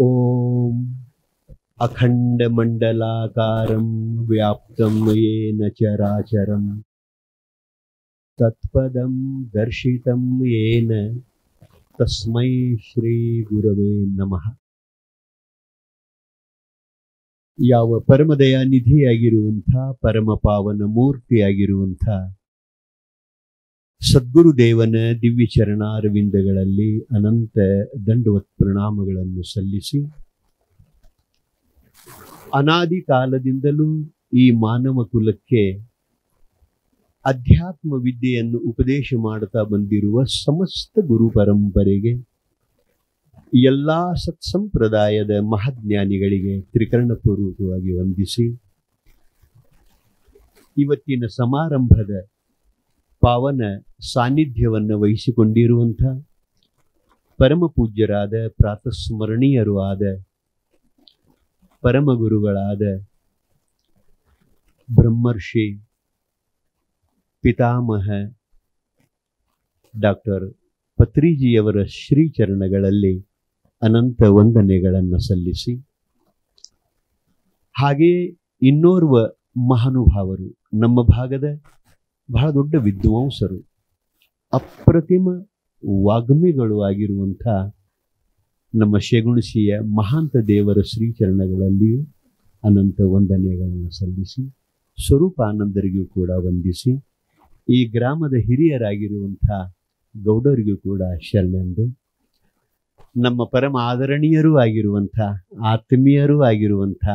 ॐ अखण्डमण्डलाकारं व्याप्तं येन चराचरं तत्पदं दर्शितं येन तस्मै ಶ್ರೀಗುರವೇ ನಮಃ ಯಾವ ಪರಮದಯ ನಿಧಿಯಾಗಿರುವಂಥ ಪರಮ ಪಾವನ ಮೂರ್ತಿಯಾಗಿರುವಂಥ ಸದ್ಗುರುದೇವನ ದಿವ್ಯ ಚರಣಾರವಿಂದಗಳಲ್ಲಿ ಅನಂತ ದಂಡವತ್ ಪ್ರಣಾಮಗಳನ್ನು ಸಲ್ಲಿಸಿ, ಅನಾದಿ ಕಾಲದಿಂದಲೂ ಈ ಮಾನವ ಕುಲಕ್ಕೆ ಅಧ್ಯಾತ್ಮ ವಿದ್ಯೆಯನ್ನು ಉಪದೇಶ ಮಾಡುತ್ತಾ ಬಂದಿರುವ ಸಮಸ್ತ ಗುರು ಪರಂಪರೆಗೆ, ಎಲ್ಲ ಸತ್ಸಂಪ್ರದಾಯದ ಮಹಾಜ್ಞಾನಿಗಳಿಗೆ ತ್ರಿಕರಣಪೂರ್ವಕವಾಗಿ ವಂದಿಸಿ, ಇವತ್ತಿನ ಸಮಾರಂಭದ ಪಾವನ ಸಾನ್ನಿಧ್ಯವನ್ನು ವಹಿಸಿಕೊಂಡಿರುವಂಥ ಪರಮ ಪೂಜ್ಯರಾದ ಪ್ರಾತಸ್ಮರಣೀಯರು ಆದ ಪರಮಗುರುಗಳಾದ ಬ್ರಹ್ಮರ್ಷಿ, ಪಿತಾಮಹ, ಡಾಕ್ಟರ್ ಪತ್ರಿಜಿಯವರ ಶ್ರೀಚರಣಗಳಲ್ಲಿ ಅನಂತ ವಂದನೆಗಳನ್ನು ಸಲ್ಲಿಸಿ. ಹಾಗೆಯೇ ಇನ್ನೋರ್ವ ಮಹಾನುಭಾವರು ನಮ್ಮ ಭಾಗದ ಬಹಳ ದೊಡ್ಡ ವಿದ್ವಾಂಸರು, ಅಪ್ರತಿಮ ವಾಗ್ಮಿಗಳು ಆಗಿರುವಂಥ ನಮ್ಮ ಶೆಗುಣಸಿಯ ಮಹಾಂತ ದೇವರ ಶ್ರೀಚರಣಗಳಲ್ಲಿಯೂ ಅನಂತ ವಂದನೆಗಳನ್ನು ಸಲ್ಲಿಸಿ, ಸ್ವರೂಪಾನಂದರಿಗೂ ಕೂಡ ವಂದಿಸಿ, ಈ ಗ್ರಾಮದ ಹಿರಿಯರಾಗಿರುವಂಥ ಗೌಡರಿಗೂ ಕೂಡ ಶರಣೆಂದು. ನಮ್ಮ ಪರಮ ಆದರಣೀಯರೂ ಆಗಿರುವಂಥ, ಆತ್ಮೀಯರೂ ಆಗಿರುವಂಥ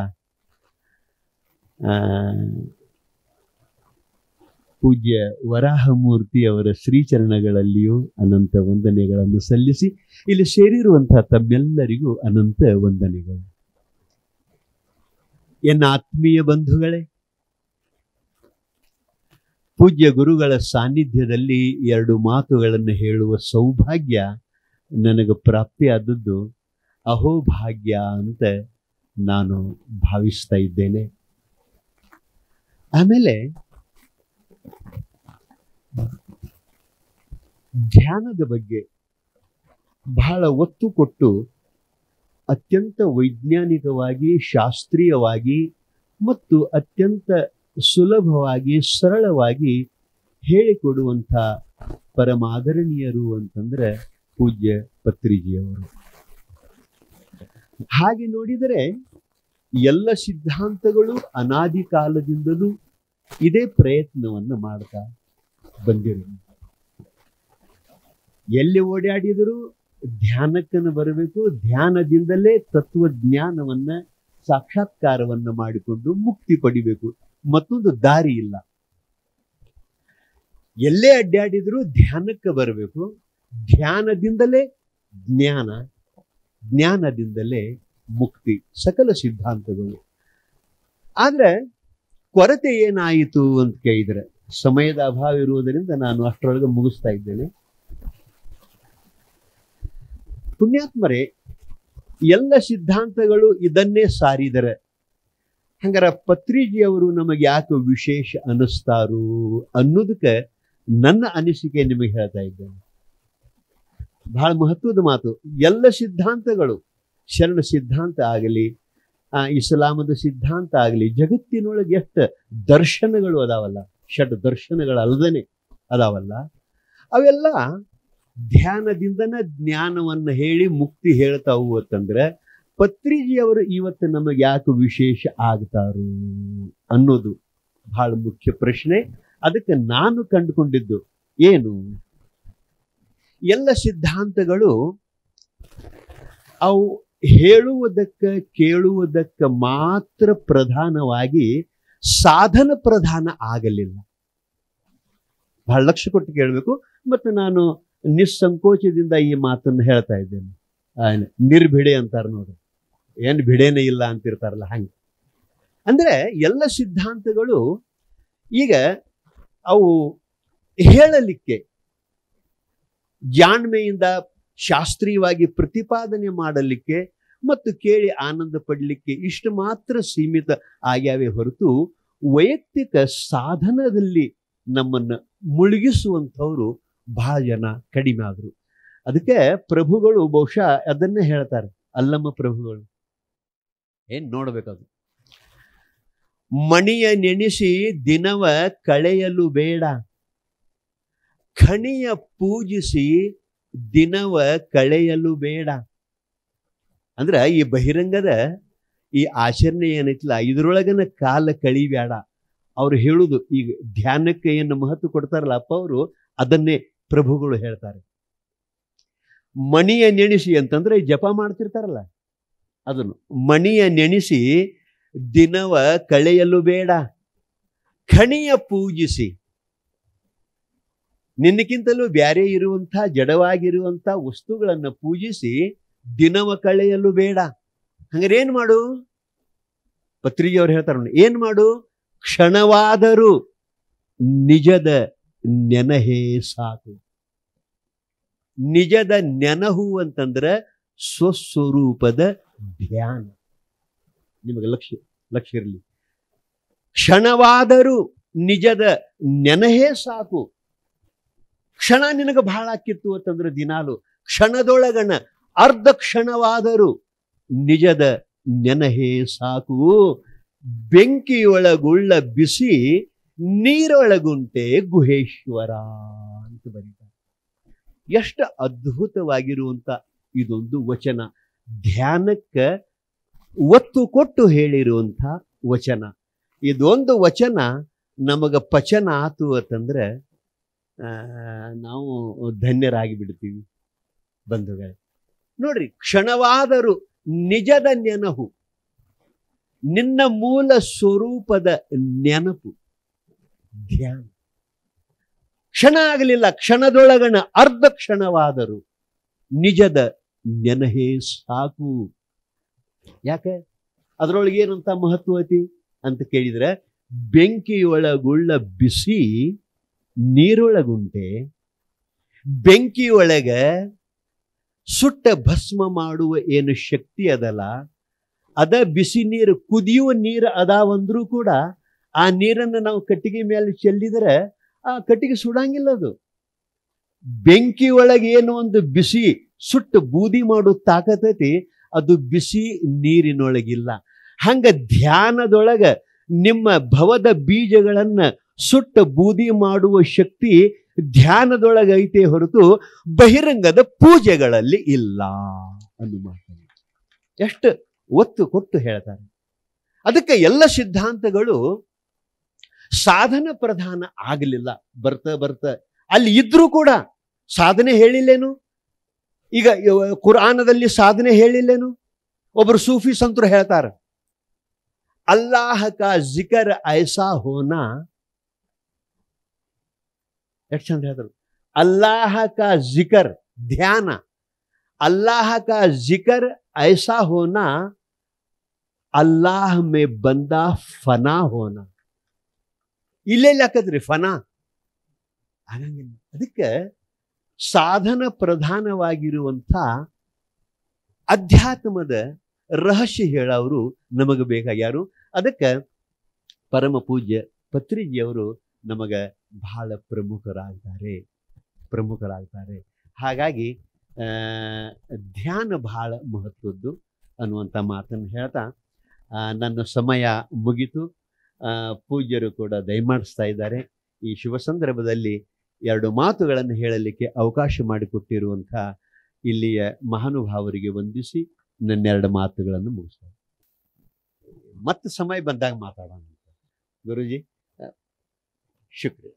ಪೂಜ್ಯ ವರಾಹಮೂರ್ತಿ ಅವರ ಶ್ರೀಚರಣಗಳಲ್ಲಿಯೂ ಅನಂತ ವಂದನೆಗಳನ್ನು ಸಲ್ಲಿಸಿ, ಇಲ್ಲಿ ಸೇರಿರುವಂತಹ ತಮ್ಮೆಲ್ಲರಿಗೂ ಅನಂತ ವಂದನೆಗಳು. ಎನ್ನ ಆತ್ಮೀಯ ಬಂಧುಗಳೇ, ಪೂಜ್ಯ ಗುರುಗಳ ಸಾನ್ನಿಧ್ಯದಲ್ಲಿ ಎರಡು ಮಾತುಗಳನ್ನು ಹೇಳುವ ಸೌಭಾಗ್ಯ ನನಗೆ ಪ್ರಾಪ್ತಿಯಾದದ್ದು. ಅಹೋಭಾಗ್ಯ ಅಂತ ನಾನು ಭಾವಿಸ್ತಾ ಇದ್ದೇನೆ. ಆಮೇಲೆ ಧ್ಯಾನದ ಬಗ್ಗೆ ಬಹಳ ಒತ್ತು ಕೊಟ್ಟು ಅತ್ಯಂತ ವೈಜ್ಞಾನಿಕವಾಗಿ, ಶಾಸ್ತ್ರೀಯವಾಗಿ ಮತ್ತು ಅತ್ಯಂತ ಸುಲಭವಾಗಿ, ಸರಳವಾಗಿ ಹೇಳಿಕೊಡುವಂಥ ಪರಮಾದರಣೀಯರು ಅಂತಂದ್ರೆ ಪೂಜ್ಯ ಪತ್ರಿಜಿಯವರು. ಹಾಗೆ ನೋಡಿದರೆ ಎಲ್ಲ ಸಿದ್ಧಾಂತಗಳು ಅನಾದಿ ಕಾಲದಿಂದಲೂ ಇದೇ ಪ್ರಯತ್ನವನ್ನು ಮಾಡ್ತಾ ಬಂದಿರು. ಎಲ್ಲಿ ಓಡಾಡಿದರೂ ಧ್ಯಾನಕ್ಕನ್ನು ಬರಬೇಕು, ಧ್ಯಾನದಿಂದಲೇ ತತ್ವಜ್ಞಾನವನ್ನ, ಸಾಕ್ಷಾತ್ಕಾರವನ್ನು ಮಾಡಿಕೊಂಡು ಮುಕ್ತಿ ಪಡಿಬೇಕು. ಮತ್ತೊಂದು ದಾರಿ ಇಲ್ಲ. ಎಲ್ಲೇ ಅಡ್ಡಾಡಿದರೂ ಧ್ಯಾನಕ್ಕೆ ಬರಬೇಕು. ಧ್ಯಾನದಿಂದಲೇ ಜ್ಞಾನ, ಜ್ಞಾನದಿಂದಲೇ ಮುಕ್ತಿ, ಸಕಲ ಸಿದ್ಧಾಂತಗಳು. ಆದ್ರೆ ಕೊರತೆ ಏನಾಯಿತು ಅಂತ ಕೇಳಿದ್ರೆ, ಸಮಯದ ಅಭಾವ ಇರುವುದರಿಂದ ನಾನು ಅಷ್ಟರೊಳಗೆ ಮುಗಿಸ್ತಾ ಇದ್ದೇನೆ. ಪುಣ್ಯಾತ್ಮರೇ, ಎಲ್ಲ ಸಿದ್ಧಾಂತಗಳು ಇದನ್ನೇ ಸಾರಿದರೆ, ಹಂಗಾರ ಪತ್ರಿಜಿಯವರು ನಮಗೆ ಯಾಕೆ ವಿಶೇಷ ಅನ್ನಿಸ್ತಾರು ಅನ್ನೋದಕ್ಕೆ ನನ್ನ ಅನಿಸಿಕೆ ನಿಮಗೆ ಹೇಳ್ತಾ ಇದ್ದೇನೆ. ಬಹಳ ಮಹತ್ವದ ಮಾತು, ಎಲ್ಲ ಸಿದ್ಧಾಂತಗಳು ಶರಣ ಸಿದ್ಧಾಂತ ಆಗಲಿ ಇಸ್ಲಾಮದ ಸಿದ್ಧಾಂತ ಆಗಲಿ, ಜಗತ್ತಿನೊಳಗೆ ಎಷ್ಟು ದರ್ಶನಗಳು ಅದಾವಲ್ಲ, ಷಡ್ ದರ್ಶನಗಳಲ್ಲದೇ ಅದಾವಲ್ಲ, ಅವೆಲ್ಲ ಧ್ಯಾನದಿಂದನ ಜ್ಞಾನವನ್ನು ಹೇಳಿ ಮುಕ್ತಿ ಹೇಳ್ತಾವು ಅಂತಂದ್ರೆ, ಪತ್ರಿಜಿಯವರು ಇವತ್ತು ನಮಗೆ ಯಾಕೆ ವಿಶೇಷ ಆಗ್ತಾರು ಅನ್ನೋದು ಬಹಳ ಮುಖ್ಯ ಪ್ರಶ್ನೆ. ಅದಕ್ಕೆ ನಾನು ಕಂಡುಕೊಂಡಿದ್ದು ಏನು? ಎಲ್ಲ ಸಿದ್ಧಾಂತಗಳು ಅವು ಹೇಳುವುದಕ್ಕೆ, ಕೇಳುವುದಕ್ಕೆ ಮಾತ್ರ ಪ್ರಧಾನವಾಗಿ ಸಾಧನ ಪ್ರಧಾನ ಆಗಲಿಲ್ಲ. ಬಹಳ ಲಕ್ಷ್ಯ ಕೊಟ್ಟು ಕೇಳಬೇಕು, ಮತ್ತು ನಾನು ನಿಸ್ಸಂಕೋಚದಿಂದ ಈ ಮಾತನ್ನು ಹೇಳ್ತಾ ಇದ್ದೇನೆ. ನಿರ್ಭಿಡೆ ಅಂತಾರೆ ನೋಡಿ. ಏನು ಭಿಡೆನೇ ಇಲ್ಲ ಅಂತಿರ್ತಾರಲ್ಲ ಹಂಗೆ. ಅಂದ್ರೆ ಎಲ್ಲ ಸಿದ್ಧಾಂತಗಳು ಈಗ ಅವು ಹೇಳಲಿಕ್ಕೆ, ಜಾಣ್ಮೆಯಿಂದ ಶಾಸ್ತ್ರೀಯವಾಗಿ ಪ್ರತಿಪಾದನೆ ಮಾಡಲಿಕ್ಕೆ ಮತ್ತು ಕೇಳಿ ಆನಂದ ಪಡಲಿಕ್ಕೆ ಇಷ್ಟು ಮಾತ್ರ ಸೀಮಿತ ಆಗ್ಯಾವೆ ಹೊರತು ವೈಯಕ್ತಿಕ ಸಾಧನದಲ್ಲಿ ನಮ್ಮನ್ನು ಮುಳುಗಿಸುವಂಥವ್ರು ಬಹಳ ಜನ ಕಡಿಮೆ ಆದರು. ಅದಕ್ಕೆ ಪ್ರಭುಗಳು ಬಹುಶಃ ಅದನ್ನೇ ಹೇಳ್ತಾರೆ, ಅಲ್ಲಮ್ಮ ಪ್ರಭುಗಳು. ಏನ್ ನೋಡ್ಬೇಕದು? ಮಣಿಯ ನೆನೆಸಿ ದಿನವ ಕಳೆಯಲು ಬೇಡ. ಖಣಿಯ ಪೂಜಿಸಿ ದಿನವ ಕಳೆಯಲು ಬೇಡ. ಅಂದ್ರ ಈ ಬಹಿರಂಗದ ಈ ಆಚರಣೆ ಏನೈತಿಲ್ಲ, ಇದ್ರೊಳಗನ ಕಾಲ ಕಳಿಬೇಡ ಅವ್ರು ಹೇಳುದು, ಈಗ ಧ್ಯಾನಕ್ಕೆ ಏನು ಮಹತ್ವ ಕೊಡ್ತಾರಲ್ಲ ಅಪ್ಪ ಅವರು, ಅದನ್ನೇ ಪ್ರಭುಗಳು ಹೇಳ್ತಾರೆ. ಮಣಿಯ ನೆನೆಸಿ ಅಂತಂದ್ರೆ ಜಪ ಮಾಡ್ತಿರ್ತಾರಲ್ಲ, ಅದನ್ನು. ಮಣಿಯ ನೆನೆಸಿ ದಿನವ ಕಳೆಯಲು ಬೇಡ. ಖಣಿಯ ಪೂಜಿಸಿ. ನಿನ್ನಕ್ಕಿಂತಲೂ ಬ್ಯಾರೆ ಇರುವಂಥ, ಜಡವಾಗಿರುವಂಥ ವಸ್ತುಗಳನ್ನು ಪೂಜಿಸಿ ದಿನವ ಕಳೆಯಲು ಬೇಡ. ಹಂಗಾರೆ ಏನ್ ಮಾಡು? ಪತ್ರಿಕೆಯವ್ರು ಹೇಳ್ತಾರ ಏನ್ ಮಾಡು? ಕ್ಷಣವಾದರೂ ನಿಜದ ನೆನಹೇ ಸಾಕು. ನಿಜದ ನೆನಹು ಅಂತಂದ್ರೆ ಸ್ವಸ್ವರೂಪದ ಧ್ಯಾನ. ನಿಮಗೆ ಲಕ್ಷ್ಯ ಲಕ್ಷ್ಯ ಇರಲಿ. ಕ್ಷಣವಾದರೂ ನಿಜದ ನೆನಹೇ ಸಾಕು. ಕ್ಷಣ ನಿನಗೆ ಬಹಳ ಆಕಿತ್ತು ಅಂತಂದ್ರೆ ದಿನಾಲು ಕ್ಷಣದೊಳಗಣ ಅರ್ಧ ಕ್ಷಣವಾದರೂ ನಿಜದ ನೆನಹೆ ಸಾಕು. ಬೆಂಕಿಯೊಳಗುಳ್ಳ ಬಿಸಿ ನೀರೊಳಗುಂಟೆ ಗುಹೇಶ್ವರ ಅಂತ ಬರೀತಾರೆ. ಎಷ್ಟು ಅದ್ಭುತವಾಗಿರುವಂಥ ಇದೊಂದು ವಚನ. ಧ್ಯಾನಕ್ಕೆ ಒತ್ತು ಕೊಟ್ಟು ಹೇಳಿರುವಂಥ ವಚನ. ಇದೊಂದು ವಚನ ನಮಗೆ ಪಚನ ಆತು ಅಂತಂದ್ರೆ ನಾವು ಧನ್ಯರಾಗಿ ಬಿಡ್ತೀವಿ ಬಂಧುಗಳೇ. ನೋಡ್ರಿ, ಕ್ಷಣವಾದರೂ ನಿಜದ ನೆನಹು ನಿನ್ನ ಮೂಲ ಸ್ವರೂಪದ ನೆನಪು, ಧ್ಯಾನ. ಕ್ಷಣ ಆಗಲಿಲ್ಲ, ಕ್ಷಣದೊಳಗಣ ಅರ್ಧ ಕ್ಷಣವಾದರೂ ನಿಜದ ನೆನಹೇ ಸಾಕು. ಯಾಕೆ? ಅದರೊಳಗೆ ಏನಂತ ಮಹತ್ವ ಐತಿ ಅಂತ ಕೇಳಿದ್ರೆ, ಬೆಂಕಿಯೊಳಗುಳ್ಳ ಬಿಸಿ ನೀರೊಳಗುಂಟೆ, ಬೆಂಕಿಯೊಳಗೆ ಸುಟ್ಟ ಭಸ್ಮ ಮಾಡುವ ಏನು ಶಕ್ತಿ ಅದಲ್ಲ. ಅದ ಬಿಸಿ ನೀರು ಕುದಿಯುವ ನೀರು ಅದಾವಂದ್ರೂ ಕೂಡ ಆ ನೀರನ್ನು ನಾವು ಕಟ್ಟಿಗೆ ಮೇಲೆ ಚೆಲ್ಲಿದರೆ ಆ ಕಟ್ಟಿಗೆ ಸುಡಂಗಿಲ್ಲ ಅದು. ಬೆಂಕಿಯೊಳಗೆ ಏನು ಒಂದು ಬಿಸಿ ಸುಟ್ಟು ಬೂದಿ ಮಾಡೋ ತಾಕತೈತಿ ಅದು ಬಿಸಿ ನೀರಿನೊಳಗಿಲ್ಲ. ಹಂಗ ಧ್ಯಾನದೊಳಗ ನಿಮ್ಮ ಭವದ ಬೀಜಗಳನ್ನ ಸುಟ್ಟ ಬೂದಿ ಮಾಡುವ ಶಕ್ತಿ ಧ್ಯಾನದೊಳಗೈತೆ ಹೊರತು ಬಹಿರಂಗದ ಪೂಜೆಗಳಲ್ಲಿ ಇಲ್ಲ ಅನ್ನು ಮಾತನ್ನು. ಎಷ್ಟು ಒತ್ತು ಕೊಟ್ಟು ಹೇಳ್ತಾರೆ. ಅದಕ್ಕೆ ಎಲ್ಲ ಸಿದ್ಧಾಂತಗಳು ಸಾಧನ ಪ್ರಧಾನ ಆಗಲಿಲ್ಲ. ಬರ್ತಾ ಬರ್ತಾ ಅಲ್ಲಿ ಇದ್ರೂ ಕೂಡ ಸಾಧನೆ ಹೇಳಿಲ್ಲೇನು? ಈಗ ಕುರಾನದಲ್ಲಿ ಸಾಧನೆ ಹೇಳಿಲ್ಲೇನು? ಒಬ್ರು ಸೂಫಿ ಸಂತರು ಹೇಳ್ತಾರೆ ಅಲ್ಲಾಹ ಕಾ ಜಿಕರ್ ಐಸಾ ಹೋನಾ ಚಂದ ಹೇಳ್ತಾರೆ ಅಲ್ಲಾಹ ಕಾ ಜಿಕರ್, ಧ್ಯಾನ. ಅಲ್ಲಾಹ ಕಾ ಜಿಕರ್ ಐಸಾ ಹೋನಾ, ಅಲ್ಲಾಹ ಮೇ ಬಂದಾ ಫನಾ ಹೋನಾ. ಇಲ್ಲೇ ಯಾಕದ್ರಿ ಫನಾ? ಆಗಂಗಿಲ್ಲ ಅದಕ್ಕೆ ಸಾಧನ ಪ್ರಧಾನವಾಗಿರುವಂಥ ಅಧ್ಯಾತ್ಮದ ರಹಸ್ಯ ಹೇಳೋರು ನಮಗೆ ಬೇಕಾಗ್ಯಾರು. ಅದಕ್ಕೆ ಪರಮ ಪೂಜ್ಯ ಪತ್ರಿಜಿಯವರು ನಮಗ ಬಹಳ ಪ್ರಮುಖರಾಗ್ತಾರೆ ಪ್ರಮುಖರಾಗ್ತಾರೆ. ಹಾಗಾಗಿ ಧ್ಯಾನ ಬಹಳ ಮಹತ್ವದ್ದು ಅನ್ನುವಂಥ ಮಾತನ್ನು ಹೇಳ್ತಾ ನನ್ನ ಸಮಯ ಮುಗಿತು. ಪೂಜ್ಯರು ಕೂಡ ದಯಮಾಡಿಸ್ತಾ ಇದ್ದಾರೆ. ಈ ಶುಭ ಸಂದರ್ಭದಲ್ಲಿ ಎರಡು ಮಾತುಗಳನ್ನು ಹೇಳಲಿಕ್ಕೆ ಅವಕಾಶ ಮಾಡಿಕೊಟ್ಟಿರುವಂಥ ಇಲ್ಲಿಯ ಮಹಾನುಭಾವರಿಗೆ ವಂದಿಸಿ ನನ್ನೆರಡು ಮಾತುಗಳನ್ನು ಮುಗಿಸ್ತಾರೆ ಮತ್ತೆ ಸಮಯ ಬಂದಾಗ ಮಾತಾಡೋಣ ಗುರುಜಿ. ಶುಕ್ರಿಯ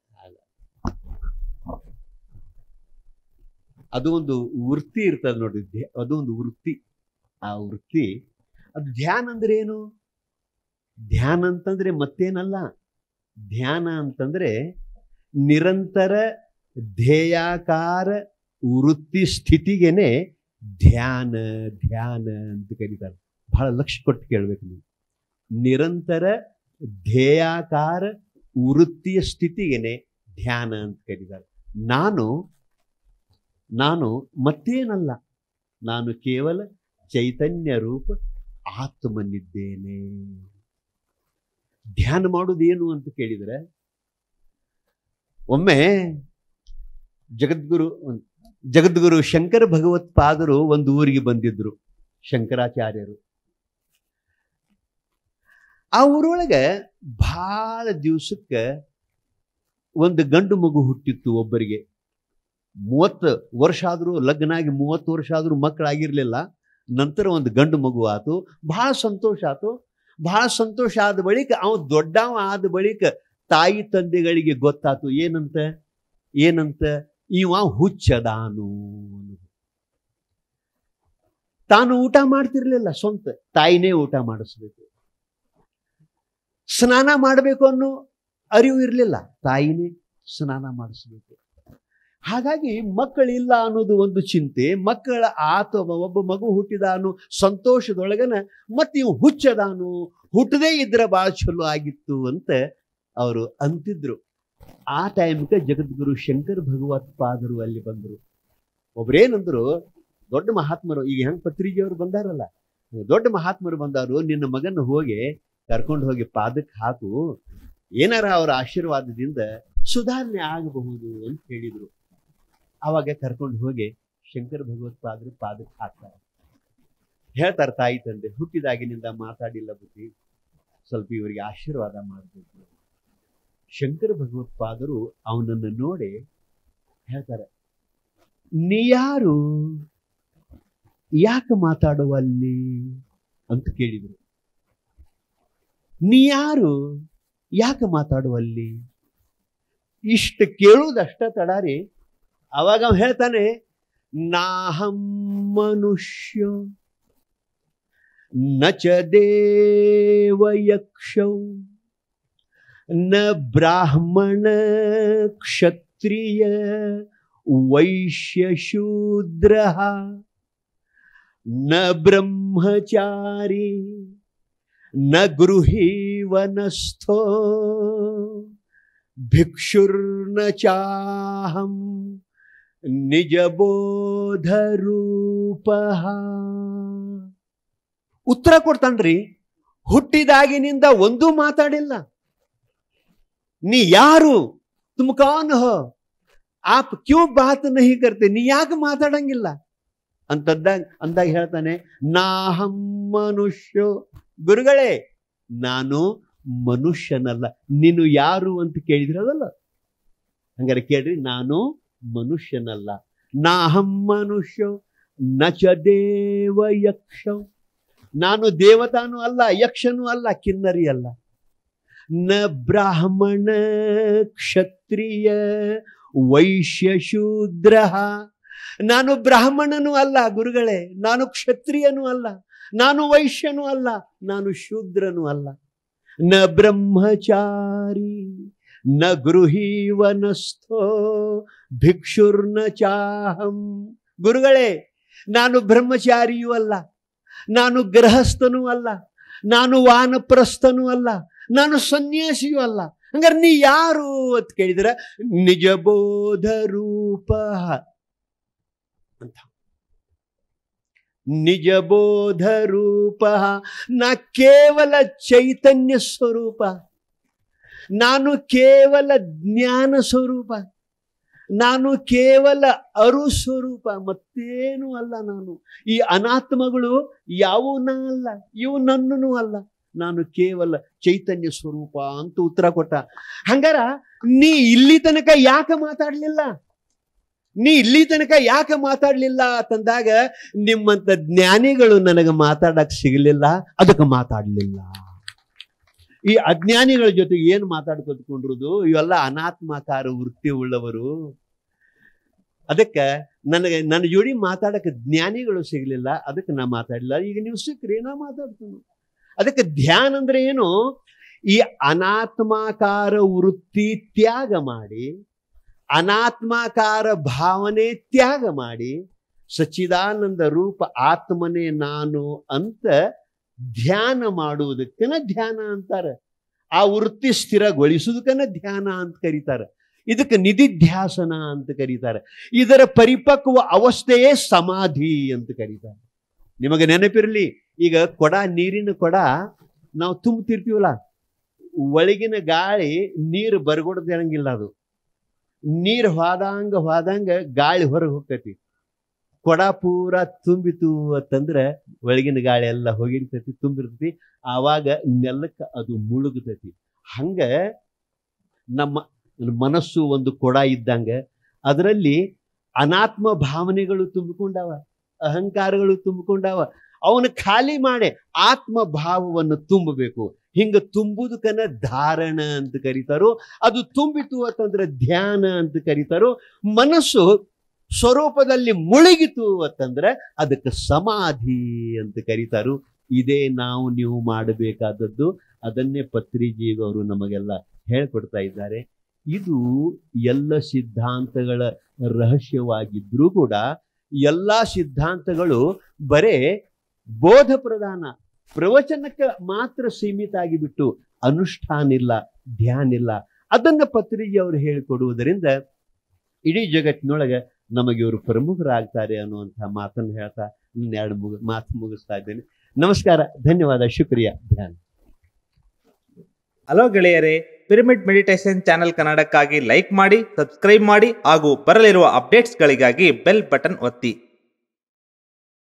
ಅದು ಒಂದು ವೃತ್ತಿ ಇರ್ತದೆ ನೋಡಿ ಅದು ಒಂದು ವೃತ್ತಿ. ಆ ವೃತ್ತಿ, ಅದು ಧ್ಯಾನ ಅಂದ್ರೆ ಏನು? ಧ್ಯಾನ ಅಂತಂದ್ರೆ ಮತ್ತೇನಲ್ಲ? ಧ್ಯಾನ ಅಂತಂದ್ರೆ ನಿರಂತರ ಧ್ಯೇಯಾಕಾರ ವೃತ್ತಿ ಸ್ಥಿತಿಗೆನೆ ಧ್ಯಾನ ಧ್ಯಾನ ಅಂತ ಕರೀತಾರೆ. ಬಹಳ ಲಕ್ಷ್ಯ ಕೊಟ್ಟು ಕೇಳ್ಬೇಕು ನೀವು. ನಿರಂತರ ಧ್ಯೇಯಾಕಾರ ವೃತ್ತಿಯ ಸ್ಥಿತಿಗೇನೆ ಧ್ಯಾನ ಅಂತ ಕರೀತಾರೆ. ನಾನು ನಾನು ಮತ್ತೇನಲ್ಲ. ನಾನು ಕೇವಲ ಚೈತನ್ಯ ರೂಪ ಆತ್ಮನಿದ್ದೇನೆ. ಧ್ಯಾನ ಮಾಡೋದೇನು ಅಂತ ಕೇಳಿದರೆ, ಒಮ್ಮೆ ಜಗದ್ಗುರು ಜಗದ್ಗುರು ಶಂಕರ ಭಗವತ್ಪಾದರು ಒಂದು ಊರಿಗೆ ಬಂದಿದ್ರು ಶಂಕರಾಚಾರ್ಯರು. ಆ ಊರೊಳಗೆ ಭಾಳ ದಿವಸಕ್ಕೆ ಒಂದು ಗಂಡು ಮಗು ಹುಟ್ಟಿತ್ತು ಒಬ್ಬರಿಗೆ. ಮೂವತ್ತು ವರ್ಷ ಆದರೂ ಲಗ್ನ ಆಗಿ ಮೂವತ್ತು ವರ್ಷ ಆದರೂ ಮಕ್ಕಳಾಗಿರಲಿಲ್ಲ ನಂತರ ಒಂದು ಗಂಡು ಮಗು ಆತು. ಭಾಳ ಸಂತೋಷ ಆತು. ಭಾಳ ಸಂತೋಷ ಆದ ಬಳಿಕ ಅವ ದೊಡ್ಡವ ಆದ ಬಳಿಕ ತಾಯಿ ತಂದೆಗಳಿಗೆ ಗೊತ್ತಾತು, ಏನಂತ? ಏನಂತ? ಇವ ಹುಚ್ಚದಾನು. ತಾನು ಊಟ ಮಾಡ್ತಿರ್ಲಿಲ್ಲ ಸ್ವಂತ. ತಾಯಿನೇ ಊಟ ಮಾಡಿಸ್ಬೇಕು. ಸ್ನಾನ ಮಾಡಬೇಕು ಅನ್ನೋ ಅರಿವು ಇರಲಿಲ್ಲ. ತಾಯಿನೇ ಸ್ನಾನ ಮಾಡಿಸ್ಬೇಕು. ಹಾಗಾಗಿ ಮಕ್ಕಳಿಲ್ಲ ಅನ್ನೋದು ಒಂದು ಚಿಂತೆ, ಮಕ್ಕಳ ಆತ ಒಬ್ಬ ಮಗು ಹುಟ್ಟಿದ ಅನ್ನೋ ಸಂತೋಷದೊಳಗನ ಮತ್ತೆ ಇವು ಹುಚ್ಚದಾನು ಹುಟ್ಟದೇ ಇದ್ರೆ ಭಾಳ ಚಲೋ ಆಗಿತ್ತು ಅಂತ ಅವರು ಅಂತಿದ್ರು. ಆ ಟೈಮ್ಗೆ ಜಗದ್ಗುರು ಶಂಕರ್ ಭಗವತ್ಪಾದರು ಅಲ್ಲಿ ಬಂದರು. ಒಬ್ರೇನಂದ್ರು, ದೊಡ್ಡ ಮಹಾತ್ಮರು, ಈಗ ಹೆಂಗೆ ಪತ್ರಿಕೆಯವರು ಬಂದಾರಲ್ಲ, ದೊಡ್ಡ ಮಹಾತ್ಮರು ಬಂದಾರು, ನಿನ್ನ ಮಗನ ಹೋಗಿ ಕರ್ಕೊಂಡು ಹೋಗಿ ಪಾದಕ್ಕೆ ಹಾಕು. ಏನಾರ ಅವರ ಆಶೀರ್ವಾದದಿಂದ ಸುಧಾರಣೆ ಆಗಬಹುದು ಅಂತ ಹೇಳಿದ್ರು. ಆವಾಗ ಕರ್ಕೊಂಡು ಹೋಗಿ ಶಂಕರ ಭಗವತ್ಪಾದರು ಪಾದಕ್ಕೆ ಹಾಕ್ತಾರೆ. ಹೇಳ್ತಾರೆ, ತಾಯಿ ತಂದೆ, ಹುಟ್ಟಿದಾಗಿನಿಂದ ಮಾತಾಡಿಲ್ಲ ಬುದ್ಧಿ. ಸ್ವಲ್ಪ ಇವರಿಗೆ ಆಶೀರ್ವಾದ ಮಾಡಬೇಕು. ಶಂಕರ ಭಗವತ್ಪಾದರು ಅವನನ್ನು ನೋಡಿ ಹೇಳ್ತಾರೆ, ನೀ ಯಾರು? ಯಾಕೆ ಮಾತಾಡುವಲ್ಲಿ? ಅಂತ ಕೇಳಿದ್ರು. ನೀ ಯಾರು? ಯಾಕೆ ಮಾತಾಡುವಲ್ಲಿ ಇಷ್ಟು ಕೇಳುವುದಷ್ಟ ತಡಾರಿ ಅವಾಗ ಅವ ಹೇಳ್ತಾನೆ, ನಾಹಂ ಮನುಷ್ಯ, ನ ಚ ದೇವಯಕ್ಷೌ, ನ ಬ್ರಾಹ್ಮಣ ಕ್ಷತ್ರಿಯ ವೈಶ್ಯ ಶೂದ್ರ ನ ಬ್ರಹ್ಮಚಾರಿ ನ ಗೃಹೀವನಸ್ಥೋ ಭಿಕ್ಷುರ್ನ ಚಾಹಂ ನಿಜಬೋಧರೂಪ. ಉತ್ತರ ಕೊಡ್ತಾನ್ರಿ, ಹುಟ್ಟಿದಾಗಿನಿಂದ ಒಂದೂ ಮಾತಾಡಿಲ್ಲ. ನೀ ಯಾರು? ತುಮ್ ಕಾನ್ ಹೋ ಆಪ್ ಕ್ಯೂ ಬಾತ್ ನಹಿ ಕರ್ತೆ ನೀ ಯಾಕೆ ಮಾತಾಡಂಗಿಲ್ಲ? ಅಂತದ್ದಾಗ ಅಂದಾಗ ಹೇಳ್ತಾನೆ, ನಾಹಂ ಮನುಷ್ಯ. ಗುರುಗಳೇ, ನಾನು ಮನುಷ್ಯನಲ್ಲ. ನೀನು ಯಾರು ಅಂತ ಕೇಳಿದ್ರದಲ್ಲ ಹಂಗಾರೆ ಕೇಳ್ರಿ, ನಾನು ಮನುಷ್ಯನಲ್ಲ. ನಾಹಂ ಮನುಷ್ಯ, ನ ಚ ದೇವ ಯಕ್ಷ. ನಾನು ದೇವತಾನು ಅಲ್ಲ, ಯಕ್ಷನೂ ಅಲ್ಲ, ಕಿನ್ನರಿ ಅಲ್ಲ. ನ ಬ್ರಾಹ್ಮಣ ಕ್ಷತ್ರಿಯ ವೈಶ್ಯ ಶೂದ್ರ ನಾನು ಬ್ರಾಹ್ಮಣನೂ ಅಲ್ಲ ಗುರುಗಳೇ, ನಾನು ಕ್ಷತ್ರಿಯನೂ ಅಲ್ಲ, ನಾನು ವೈಶ್ಯನೂ ಅಲ್ಲ, ನಾನು ಶೂದ್ರನೂ ಅಲ್ಲ. ನ ಬ್ರಹ್ಮಚಾರಿ, ನ ಗೃಹೀವನಸ್ಥೋ, ಭಿಕ್ಷುರ್ನ ಚಾಹಂ. ಗುರುಗಳೇ, ನಾನು ಬ್ರಹ್ಮಚಾರಿಯೂ ಅಲ್ಲ, ನಾನು ಗೃಹಸ್ಥನೂ ಅಲ್ಲ, ನಾನು ವಾನಪ್ರಸ್ಥನೂ ಅಲ್ಲ, ನಾನು ಸನ್ಯಾಸಿಯೂ ಅಲ್ಲ. ಹಂಗಾರೆ ನೀ ಯಾರು ಅಂತ ಕೇಳಿದ್ರ ನಿಜ ಬೋಧ ರೂಪ. ಅಂತ. ನಿಜ ಬೋಧ ರೂಪ ನಾ ಕೇವಲ ಚೈತನ್ಯ ಸ್ವರೂಪ. ನಾನು ಕೇವಲ ಜ್ಞಾನ ಸ್ವರೂಪ. ನಾನು ಕೇವಲ ಅರು ಸ್ವರೂಪ. ಮತ್ತೇನು ಅಲ್ಲ ನಾನು. ಈ ಅನಾತ್ಮಗಳು ಯಾವನ ಅಲ್ಲ. ಇವು ನನ್ನೂ ಅಲ್ಲ. ನಾನು ಕೇವಲ ಚೈತನ್ಯ ಸ್ವರೂಪ ಅಂತ ಉತ್ತರ ಕೊಟ್ಟ. ಹಂಗಾರ ನೀ ಇಲ್ಲಿ ತನಕ ಯಾಕೆ ಮಾತಾಡ್ಲಿಲ್ಲ? ನೀ ಇಲ್ಲಿ ತನಕ ಯಾಕೆ ಮಾತಾಡ್ಲಿಲ್ಲ ಅಂತಂದಾಗ ನಿಮ್ಮಂತ ಜ್ಞಾನಿಗಳು ನನಗೆ ಮಾತಾಡಕ್ ಸಿಗಲಿಲ್ಲ, ಅದಕ್ಕೆ ಮಾತಾಡ್ಲಿಲ್ಲ. ಈ ಅಜ್ಞಾನಿಗಳ ಜೊತೆಗೆ ಏನು ಮಾತಾಡ್ಕೊತ್ಕೊಂಡಿರೋದು? ಇವೆಲ್ಲ ಅನಾತ್ಮಕಾರ ವೃತ್ತಿ ಉಳ್ಳವರು. ಅದಕ್ಕೆ ನನಗೆ, ನನ್ನ ಜೋಡಿ ಮಾತಾಡಕ್ಕೆ ಜ್ಞಾನಿಗಳು ಸಿಗಲಿಲ್ಲ, ಅದಕ್ಕೆ ನಾ ಮಾತಾಡಲಿಲ್ಲ. ಈಗ ನೀವು ಸಿಕ್ಕ್ರಿ, ನಾ ಮಾತಾಡ್ತೀನಿ. ಅದಕ್ಕೆ ಧ್ಯಾನ ಅಂದ್ರೆ ಏನು? ಈ ಅನಾತ್ಮಾಕಾರ ವೃತ್ತಿ ತ್ಯಾಗ ಮಾಡಿ ಅನಾತ್ಮಾಕಾರ ಭಾವನೆ ತ್ಯಾಗ ಮಾಡಿ ಸಚ್ಚಿದಾನಂದ ರೂಪ ಆತ್ಮನೇ ನಾನು ಅಂತ ಧ್ಯಾನ ಮಾಡುವುದಕ್ಕನ ಧ್ಯಾನ ಅಂತಾರೆ. ಆ ವೃತ್ತಿ ಸ್ಥಿರಗೊಳಿಸುವುದಕ್ಕನ ಧ್ಯಾನ ಅಂತ ಕರೀತಾರೆ. ಇದಕ್ಕೆ ನಿಧಿಧ್ಯಾಸನ ಅಂತ ಕರೀತಾರೆ. ಇದರ ಪರಿಪಕ್ವ ಅವಸ್ಥೆಯೇ ಸಮಾಧಿ ಅಂತ ಕರೀತಾರೆ. ನಿಮಗೆ ನೆನಪಿರಲಿ, ಈಗ ಕೊಡ, ನೀರಿನ ಕೊಡ ನಾವು ತುಂಬುತ್ತಿರ್ತೀವಲ್ಲ? ಒಳಗಿನ ಗಾಳಿ ನೀರು ಬರಗೊಡ್ದಿರಂಗಿಲ್ಲ ಅದು. ನೀರು ಹೋದಂಗ ಹೋದಂಗ ಗಾಳಿ ಹೊರಗೆ ಹೋಗ್ತೈತಿ. ಕೊಡ ಪೂರ ತುಂಬಿತು ಅಂತಂದ್ರೆ ಒಳಗಿನ ಗಾಳಿ ಎಲ್ಲ ಹೋಗಿರ್ತೈತಿ, ತುಂಬಿರ್ತೈತಿ. ಆವಾಗ ನೆಲಕ್ಕೆ ಅದು ಮುಳುಗತೈತಿ. ಹಂಗ ನಮ್ಮ ಮನಸ್ಸು ಒಂದು ಕೊಡ ಇದ್ದಂಗೆ, ಅದರಲ್ಲಿ ಅನಾತ್ಮ ಭಾವನೆಗಳು ತುಂಬಿಕೊಂಡಾವ, ಅಹಂಕಾರಗಳು ತುಂಬಿಕೊಂಡಾವ. ಅವನು ಖಾಲಿ ಮಾಡಿ ಆತ್ಮ ಭಾವವನ್ನು ತುಂಬಬೇಕು. ಹಿಂಗ ತುಂಬುದುಕನ ಧಾರಣ ಅಂತ ಕರೀತಾರೋ, ಅದು ತುಂಬಿತು ಅಂತಂದ್ರೆ ಧ್ಯಾನ ಅಂತ ಕರೀತಾರೋ, ಮನಸ್ಸು ಸ್ವರೂಪದಲ್ಲಿ ಮುಳುಗಿತು ಅಂತಂದ್ರೆ ಅದಕ್ಕೆ ಸಮಾಧಿ ಅಂತ ಕರೀತಾರು, ಇದೇ ನಾವು ನೀವು ಮಾಡಬೇಕಾದದ್ದು. ಅದನ್ನೇ ಪತ್ರಿಜೀವರು ನಮಗೆಲ್ಲ ಹೇಳ್ಕೊಡ್ತಾ ಇದ್ದಾರೆ. ಇದು ಎಲ್ಲ ಸಿದ್ಧಾಂತಗಳ ರಹಸ್ಯವಾಗಿದ್ರೂ ಕೂಡ ಎಲ್ಲ ಸಿದ್ಧಾಂತಗಳು ಬರೇ ಬೋಧ ಪ್ರಧಾನ ಪ್ರವಚನಕ್ಕೆ ಮಾತ್ರ ಸೀಮಿತ ಆಗಿಬಿಟ್ಟು ಅನುಷ್ಠಾನ ಇಲ್ಲ ಧ್ಯಾನ ಇಲ್ಲ ಅದನ್ನು ಪತ್ರಿಕೆ ಅವರು ಹೇಳಿಕೊಡುವುದರಿಂದ ಇಡೀ ಜಗತ್ತಿನೊಳಗೆ ನಮಗೆ ಇವರು ಪ್ರಮುಖರಾಗ್ತಾರೆ ಅನ್ನುವಂಥ ಮಾತನ್ನು ಹೇಳ್ತಾ ಎರಡು ಮುಗ, ಮಾತು ಮುಗಿಸ್ತಾ ಇದ್ದೇನೆ. ನಮಸ್ಕಾರ, ಧನ್ಯವಾದ, ಶುಕ್ರಿಯಾ. ಧ್ಯಾನ. ಹಲೋ ಗೆಳೆಯರೇ ಪಿರಮಿಡ್ ಮೆಡಿಟೇಷನ್ ಚಾನೆಲ್ ಕನ್ನಡಕ್ಕಾಗಿ ಲೈಕ್ ಮಾಡಿ, ಸಬ್ಸ್ಕ್ರೈಬ್ ಮಾಡಿ ಹಾಗೂ ಬರಲಿರುವ ಅಪ್ಡೇಟ್ಸ್ಗಳಿಗಾಗಿ ಬೆಲ್ ಬಟನ್ ಒತ್ತಿ.